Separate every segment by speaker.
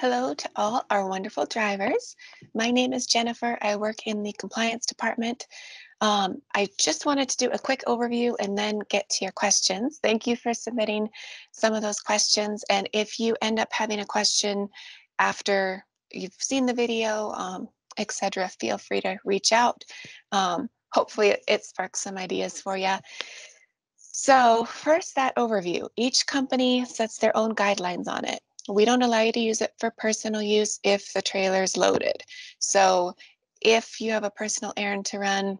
Speaker 1: Hello to all our wonderful drivers. My name is Jennifer. I work in the compliance department. Um, I just wanted to do a quick overview and then get to your questions. Thank you for submitting some of those questions. And if you end up having a question after you've seen the video, um, etc., feel free to reach out. Um, hopefully it, it sparks some ideas for you. So first that overview, each company sets their own guidelines on it. We don't allow you to use it for personal use if the trailer is loaded. So if you have a personal errand to run,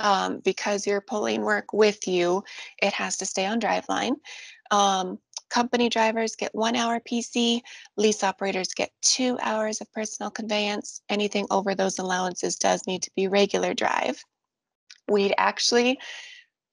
Speaker 1: um, because you're pulling work with you, it has to stay on driveline. Um, company drivers get one hour PC, lease operators get two hours of personal conveyance. Anything over those allowances does need to be regular drive. We'd actually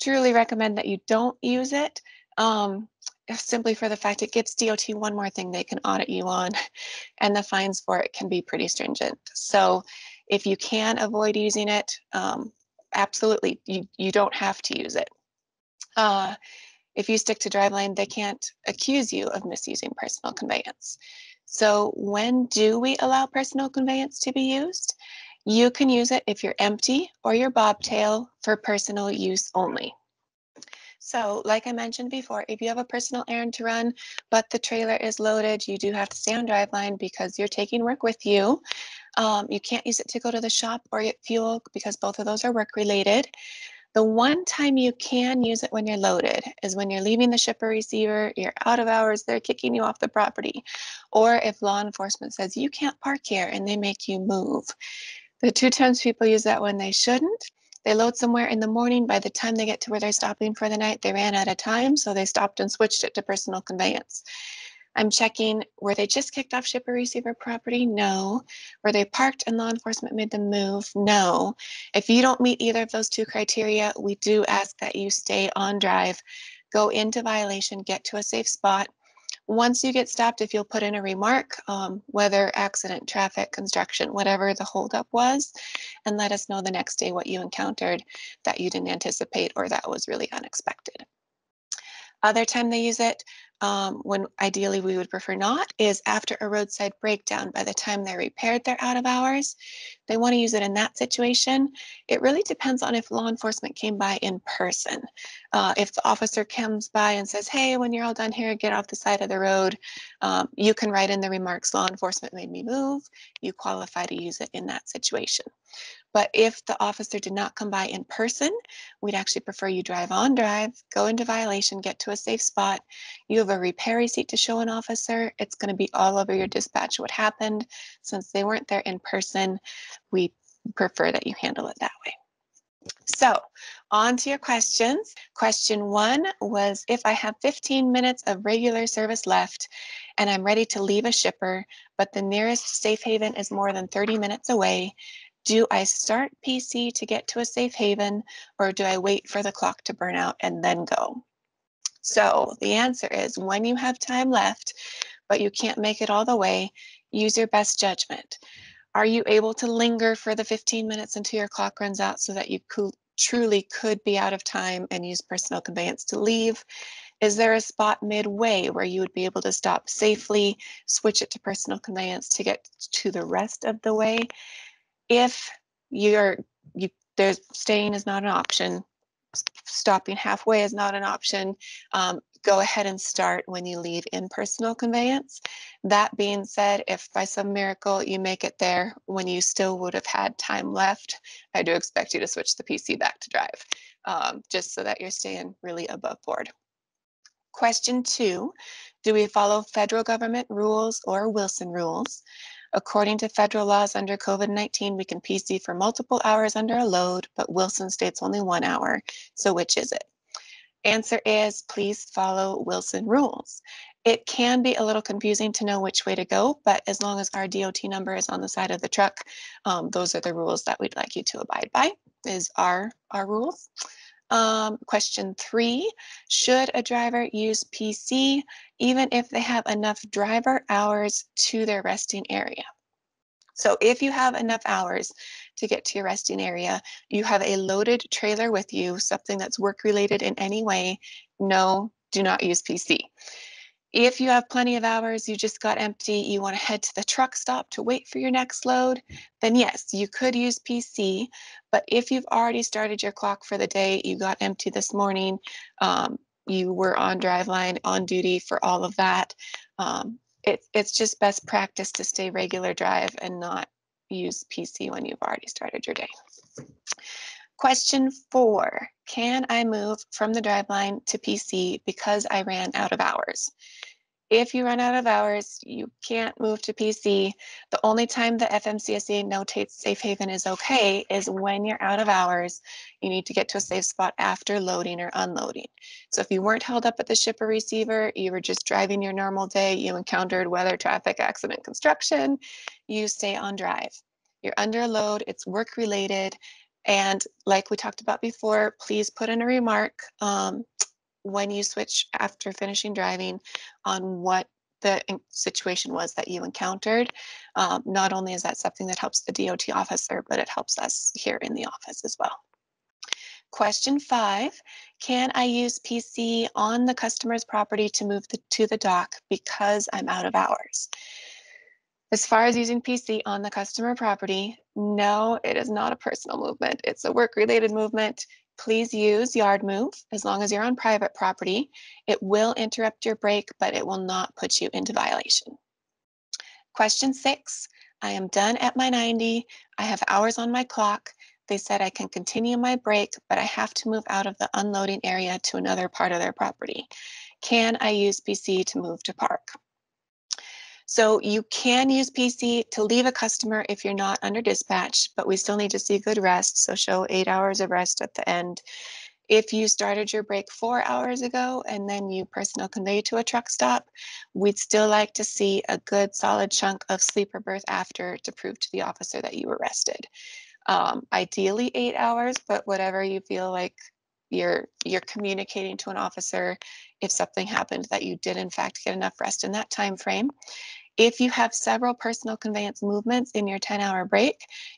Speaker 1: truly recommend that you don't use it. Um, simply for the fact it gives DOT one more thing they can audit you on, and the fines for it can be pretty stringent. So if you can avoid using it, um, absolutely, you, you don't have to use it. Uh, if you stick to driveline, they can't accuse you of misusing personal conveyance. So when do we allow personal conveyance to be used? You can use it if you're empty or your bobtail for personal use only. So like I mentioned before, if you have a personal errand to run, but the trailer is loaded, you do have to stay on driveline because you're taking work with you. Um, you can't use it to go to the shop or get fuel because both of those are work related. The one time you can use it when you're loaded is when you're leaving the shipper receiver, you're out of hours, they're kicking you off the property. Or if law enforcement says you can't park here and they make you move. The two times people use that when they shouldn't they load somewhere in the morning. By the time they get to where they're stopping for the night, they ran out of time, so they stopped and switched it to personal conveyance. I'm checking, were they just kicked off shipper receiver property? No. Were they parked and law enforcement made them move? No. If you don't meet either of those two criteria, we do ask that you stay on drive, go into violation, get to a safe spot, once you get stopped, if you'll put in a remark, um, whether accident, traffic, construction, whatever the holdup was, and let us know the next day what you encountered that you didn't anticipate or that was really unexpected. Other time they use it, um, when ideally we would prefer not, is after a roadside breakdown. By the time they're repaired, they're out of hours. They want to use it in that situation. It really depends on if law enforcement came by in person. Uh, if the officer comes by and says, hey, when you're all done here, get off the side of the road, um, you can write in the remarks, law enforcement made me move. You qualify to use it in that situation. But if the officer did not come by in person, we'd actually prefer you drive on drive, go into violation, get to a safe spot. You have a repair receipt to show an officer. It's going to be all over your dispatch what happened. Since they weren't there in person, we prefer that you handle it that way. So on to your questions. Question one was if I have 15 minutes of regular service left and I'm ready to leave a shipper, but the nearest safe haven is more than 30 minutes away, do I start PC to get to a safe haven or do I wait for the clock to burn out and then go? So the answer is when you have time left, but you can't make it all the way, use your best judgment. Are you able to linger for the 15 minutes until your clock runs out so that you truly could be out of time and use personal conveyance to leave? Is there a spot midway where you would be able to stop safely, switch it to personal conveyance to get to the rest of the way? if you're you there's staying is not an option stopping halfway is not an option um, go ahead and start when you leave in personal conveyance that being said if by some miracle you make it there when you still would have had time left i do expect you to switch the pc back to drive um, just so that you're staying really above board question two do we follow federal government rules or wilson rules According to federal laws under COVID-19, we can PC for multiple hours under a load, but Wilson states only one hour. So which is it? Answer is please follow Wilson rules. It can be a little confusing to know which way to go, but as long as our DOT number is on the side of the truck, um, those are the rules that we'd like you to abide by is our, our rules. Um, question three, should a driver use PC even if they have enough driver hours to their resting area? So if you have enough hours to get to your resting area, you have a loaded trailer with you, something that's work related in any way, no, do not use PC. If you have plenty of hours, you just got empty, you want to head to the truck stop to wait for your next load, then yes, you could use PC. But if you've already started your clock for the day, you got empty this morning, um, you were on driveline, on duty for all of that, um, it, it's just best practice to stay regular drive and not use PC when you've already started your day. Question four, can I move from the driveline to PC because I ran out of hours? If you run out of hours, you can't move to PC. The only time the FMCSA notates safe haven is okay is when you're out of hours, you need to get to a safe spot after loading or unloading. So if you weren't held up at the shipper receiver, you were just driving your normal day, you encountered weather, traffic, accident, construction, you stay on drive. You're under load, it's work related, and like we talked about before, please put in a remark um, when you switch after finishing driving on what the situation was that you encountered. Um, not only is that something that helps the DOT officer, but it helps us here in the office as well. Question five, can I use PC on the customer's property to move the, to the dock because I'm out of hours? As far as using PC on the customer property, no, it is not a personal movement. It's a work related movement. Please use yard move as long as you're on private property. It will interrupt your break, but it will not put you into violation. Question six, I am done at my 90. I have hours on my clock. They said I can continue my break, but I have to move out of the unloading area to another part of their property. Can I use PC to move to park? So you can use PC to leave a customer if you're not under dispatch, but we still need to see good rest. So show eight hours of rest at the end. If you started your break four hours ago and then you personal convey to a truck stop, we'd still like to see a good solid chunk of sleeper berth after to prove to the officer that you were rested. Um, ideally eight hours, but whatever you feel like you're you're communicating to an officer if something happened that you did in fact get enough rest in that time frame. If you have several personal conveyance movements in your 10 hour break,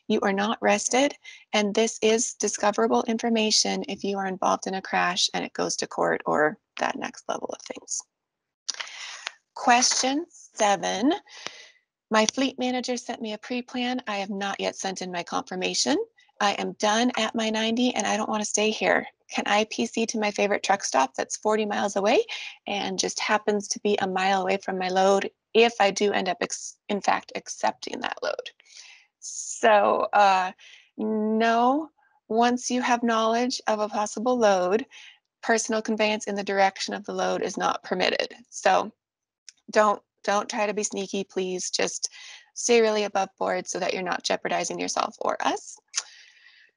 Speaker 1: you are not rested. And this is discoverable information if you are involved in a crash and it goes to court or that next level of things. Question seven. My fleet manager sent me a pre-plan. I have not yet sent in my confirmation. I am done at my 90 and I don't want to stay here. Can I PC to my favorite truck stop that's 40 miles away and just happens to be a mile away from my load if I do end up, in fact, accepting that load? So, uh, no, once you have knowledge of a possible load, personal conveyance in the direction of the load is not permitted. So, don't don't try to be sneaky, please. Just stay really above board so that you're not jeopardizing yourself or us.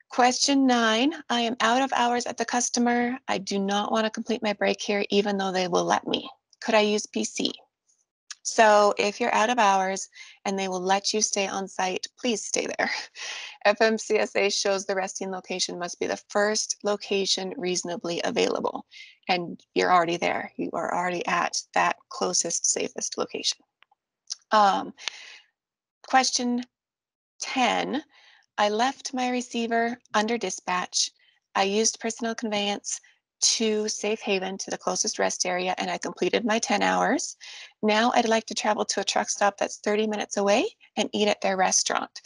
Speaker 1: Question nine, I am out of hours at the customer. I do not want to complete my break here, even though they will let me. Could I use PC? So if you're out of hours and they will let you stay on site, please stay there. FMCSA shows the resting location must be the first location reasonably available. And you're already there. You are already at that closest, safest location. Um, question 10, I left my receiver under dispatch. I used personal conveyance to Safe Haven to the closest rest area and I completed my 10 hours. Now I'd like to travel to a truck stop that's 30 minutes away and eat at their restaurant.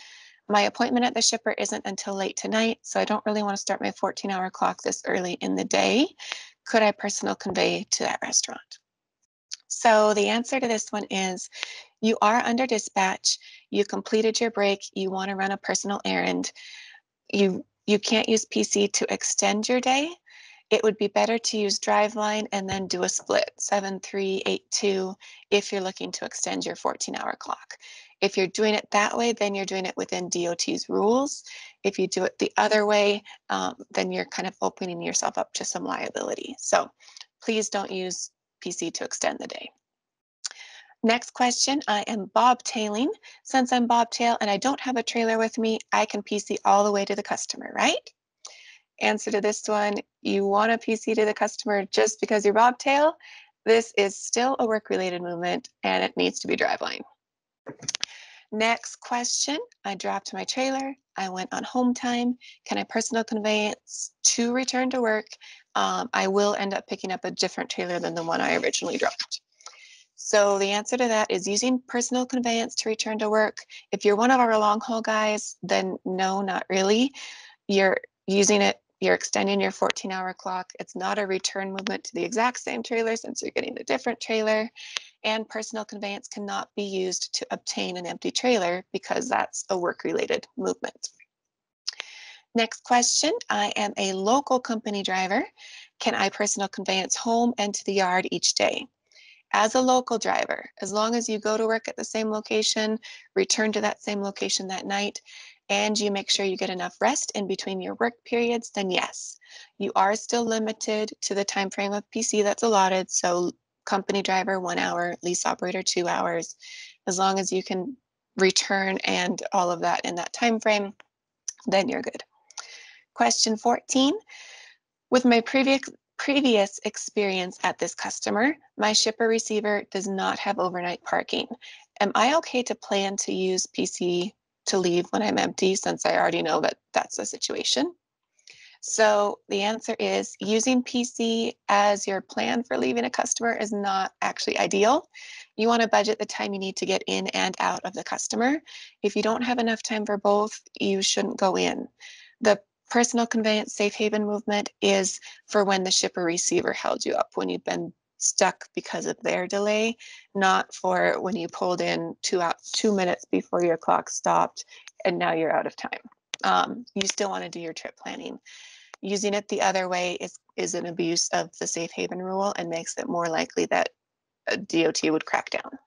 Speaker 1: My appointment at the shipper isn't until late tonight, so I don't really want to start my 14 hour clock this early in the day. Could I personal convey to that restaurant? So the answer to this one is you are under dispatch, you completed your break, you want to run a personal errand. You you can't use PC to extend your day. It would be better to use Driveline and then do a split, 7382, if you're looking to extend your 14 hour clock. If you're doing it that way, then you're doing it within DOT's rules. If you do it the other way, um, then you're kind of opening yourself up to some liability. So please don't use PC to extend the day. Next question, I am bobtailing. Since I'm bobtail and I don't have a trailer with me, I can PC all the way to the customer, right? Answer to this one, you want a PC to the customer just because you're bobtail. This is still a work-related movement and it needs to be driveline. Next question, I dropped my trailer. I went on home time. Can I personal conveyance to return to work? Um, I will end up picking up a different trailer than the one I originally dropped. So the answer to that is using personal conveyance to return to work. If you're one of our long haul guys, then no, not really. You're using it, you're extending your 14 hour clock. It's not a return movement to the exact same trailer since you're getting a different trailer. And personal conveyance cannot be used to obtain an empty trailer because that's a work related movement. Next question, I am a local company driver. Can I personal conveyance home and to the yard each day? As a local driver, as long as you go to work at the same location, return to that same location that night, and you make sure you get enough rest in between your work periods, then yes, you are still limited to the time frame of PC that's allotted. So company driver, one hour, lease operator, two hours. As long as you can return and all of that in that time frame, then you're good. Question 14. With my previous previous experience at this customer, my shipper receiver does not have overnight parking. Am I okay to plan to use PC to leave when I'm empty since I already know that that's the situation? So the answer is using PC as your plan for leaving a customer is not actually ideal. You want to budget the time you need to get in and out of the customer. If you don't have enough time for both, you shouldn't go in. The personal conveyance safe haven movement is for when the shipper receiver held you up, when you've been stuck because of their delay, not for when you pulled in two out two minutes before your clock stopped and now you're out of time. Um, you still want to do your trip planning. Using it the other way is, is an abuse of the safe haven rule and makes it more likely that a DOT would crack down.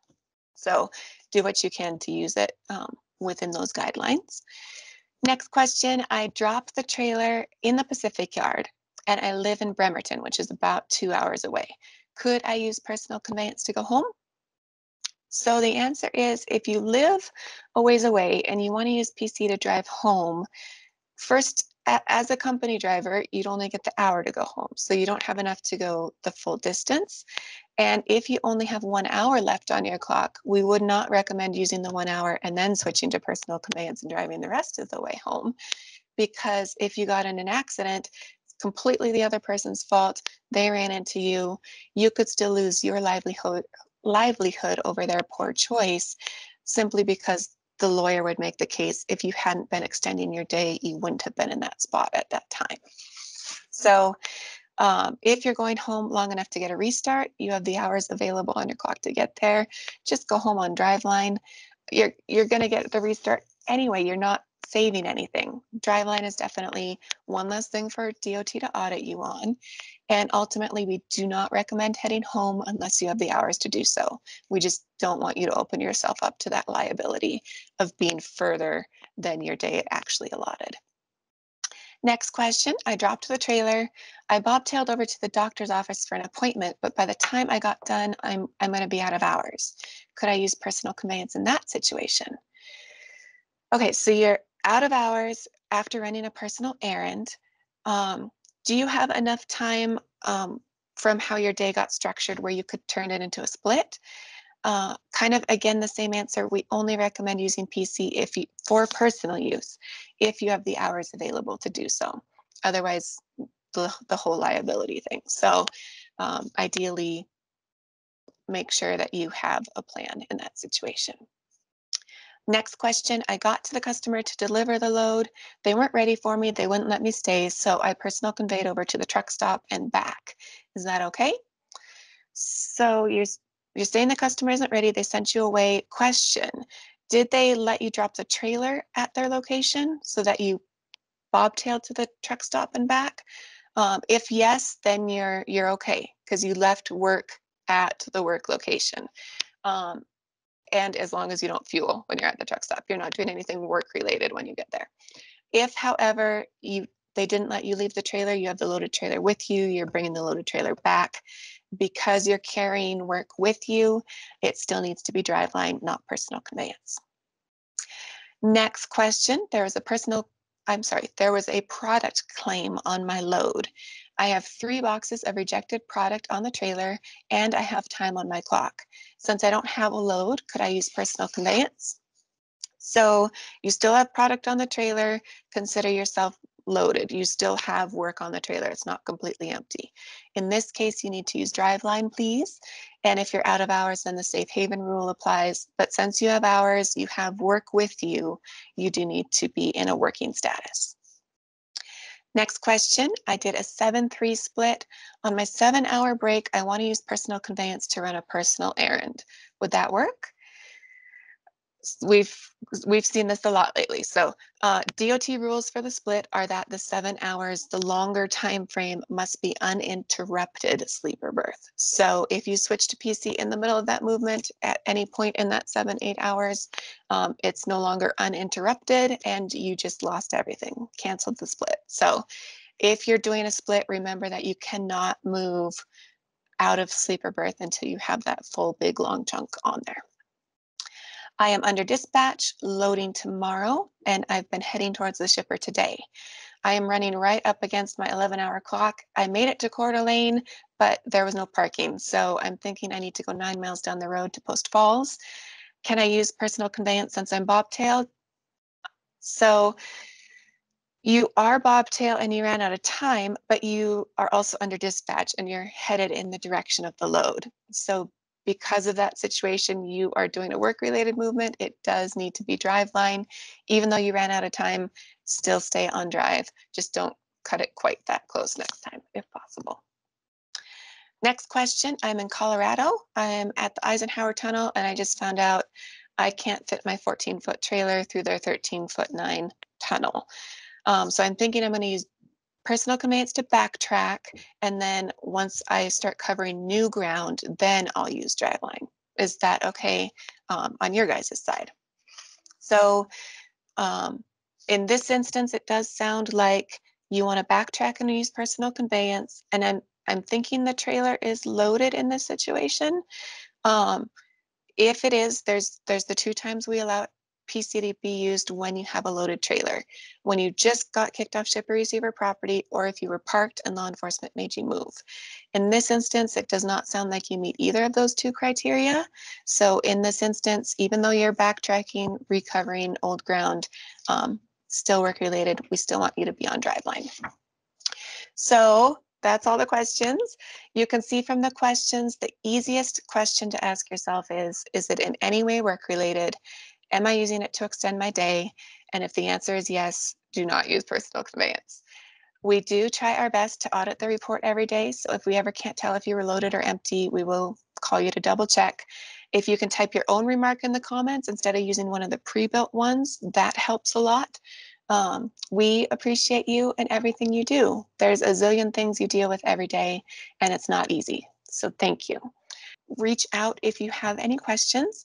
Speaker 1: So do what you can to use it um, within those guidelines. Next question, I dropped the trailer in the Pacific Yard and I live in Bremerton, which is about two hours away. Could I use personal conveyance to go home? So the answer is if you live a ways away and you want to use PC to drive home, first as a company driver, you'd only get the hour to go home. So you don't have enough to go the full distance. And if you only have one hour left on your clock, we would not recommend using the one hour and then switching to personal conveyance and driving the rest of the way home. Because if you got in an accident, completely the other person's fault. They ran into you. You could still lose your livelihood livelihood over their poor choice simply because the lawyer would make the case if you hadn't been extending your day, you wouldn't have been in that spot at that time. So um, if you're going home long enough to get a restart, you have the hours available on your clock to get there. Just go home on Driveline. You're you're going to get the restart anyway. You're not saving anything. Driveline is definitely one less thing for DOT to audit you on. And ultimately, we do not recommend heading home unless you have the hours to do so. We just don't want you to open yourself up to that liability of being further than your day actually allotted. Next question, I dropped the trailer. I bobtailed over to the doctor's office for an appointment, but by the time I got done, I'm, I'm gonna be out of hours. Could I use personal conveyance in that situation? Okay, so you're out of hours after running a personal errand. Um, do you have enough time um, from how your day got structured where you could turn it into a split? Uh, kind of again the same answer. We only recommend using PC if you for personal use, if you have the hours available to do so. Otherwise, the, the whole liability thing. So um, ideally, make sure that you have a plan in that situation. Next question, I got to the customer to deliver the load. They weren't ready for me. They wouldn't let me stay. So I personal conveyed over to the truck stop and back. Is that okay? So you're, you're saying the customer isn't ready. They sent you away. Question, did they let you drop the trailer at their location so that you bobtailed to the truck stop and back? Um, if yes, then you're you're okay because you left work at the work location. Um, and as long as you don't fuel when you're at the truck stop, you're not doing anything work related when you get there. If, however, you they didn't let you leave the trailer, you have the loaded trailer with you, you're bringing the loaded trailer back. Because you're carrying work with you, it still needs to be driveline, not personal conveyance. Next question, there was a personal, I'm sorry, there was a product claim on my load. I have three boxes of rejected product on the trailer and I have time on my clock. Since I don't have a load, could I use personal conveyance? So you still have product on the trailer, consider yourself loaded. You still have work on the trailer. It's not completely empty. In this case, you need to use driveline, please. And if you're out of hours, then the safe haven rule applies. But since you have hours, you have work with you, you do need to be in a working status. Next question, I did a 7-3 split. On my seven hour break, I wanna use personal conveyance to run a personal errand. Would that work? We've we've seen this a lot lately. So uh, DOT rules for the split are that the seven hours, the longer time frame must be uninterrupted sleeper berth. So if you switch to PC in the middle of that movement at any point in that seven, eight hours, um, it's no longer uninterrupted and you just lost everything, canceled the split. So if you're doing a split, remember that you cannot move out of sleeper berth until you have that full big long chunk on there. I am under dispatch, loading tomorrow, and I've been heading towards the shipper today. I am running right up against my 11 hour clock. I made it to Coeur d'Alene, but there was no parking. So I'm thinking I need to go nine miles down the road to Post Falls. Can I use personal conveyance since I'm bobtail? So you are bobtail and you ran out of time, but you are also under dispatch and you're headed in the direction of the load. So because of that situation, you are doing a work related movement, it does need to be driveline. Even though you ran out of time, still stay on drive. Just don't cut it quite that close next time if possible. Next question, I'm in Colorado. I'm at the Eisenhower Tunnel and I just found out I can't fit my 14 foot trailer through their 13 foot nine tunnel. Um, so I'm thinking I'm gonna use personal conveyance to backtrack. And then once I start covering new ground, then I'll use driveline. Is that okay um, on your guys' side? So um, in this instance, it does sound like you want to backtrack and use personal conveyance. And I'm, I'm thinking the trailer is loaded in this situation. Um, if it is, there's there's the two times we allow PCDP used when you have a loaded trailer, when you just got kicked off shipper receiver property, or if you were parked and law enforcement made you move. In this instance, it does not sound like you meet either of those two criteria. So in this instance, even though you're backtracking, recovering old ground, um, still work related, we still want you to be on driveline. So that's all the questions. You can see from the questions, the easiest question to ask yourself is, is it in any way work related? Am I using it to extend my day? And if the answer is yes, do not use personal conveyance. We do try our best to audit the report every day. So if we ever can't tell if you were loaded or empty, we will call you to double check. If you can type your own remark in the comments instead of using one of the pre-built ones, that helps a lot. Um, we appreciate you and everything you do. There's a zillion things you deal with every day, and it's not easy. So thank you. Reach out if you have any questions,